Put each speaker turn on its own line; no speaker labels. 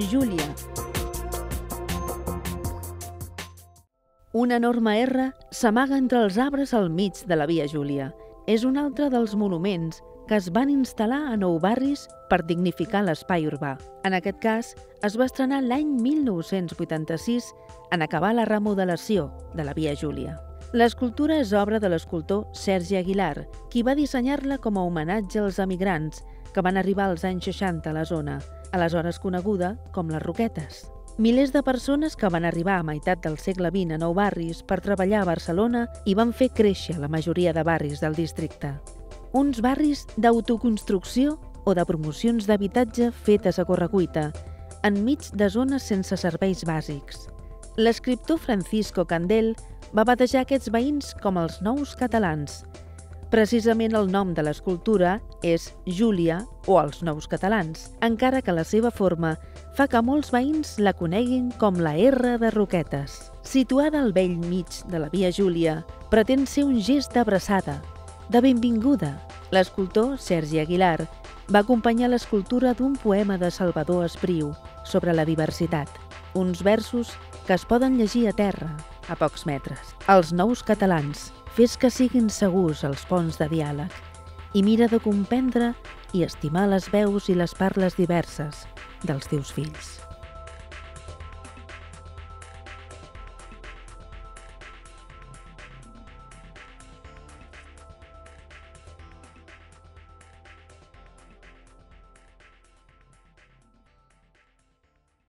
Júlia. Una enorme R s'amaga entre els arbres al mig de la Via Júlia. És un altre dels monuments que es van instal·lar a nou barris per dignificar l'espai urbà. En aquest cas, es va estrenar l'any 1986 en acabar la remodelació de la Via Júlia. L'escultura és obra de l'escultor Sergi Aguilar, qui va dissenyar-la com a homenatge als emigrants que van arribar als anys 60 a la zona, aleshores coneguda com les Roquetes. Milers de persones que van arribar a meitat del segle XX a nou barris per treballar a Barcelona i van fer créixer la majoria de barris del districte. Uns barris d'autoconstrucció o de promocions d'habitatge fetes a correcuita, enmig de zones sense serveis bàsics. L'escriptor Francisco Candel va batejar aquests veïns com els nous catalans. Precisament el nom de l'escultura és Júlia o els nous catalans, encara que la seva forma fa que molts veïns la coneguin com la R de Roquetes. Situada al vell mig de la Via Júlia, pretén ser un gest d'abraçada, de benvinguda. L'escultor Sergi Aguilar va acompanyar l'escultura d'un poema de Salvador Espriu sobre la diversitat, uns versos que es poden llegir a terra, a pocs metres. Els nous catalans, fes que siguin segurs els ponts de diàleg i mira de comprendre i estimar les veus i les parles diverses dels teus fills.